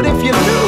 But if you lose,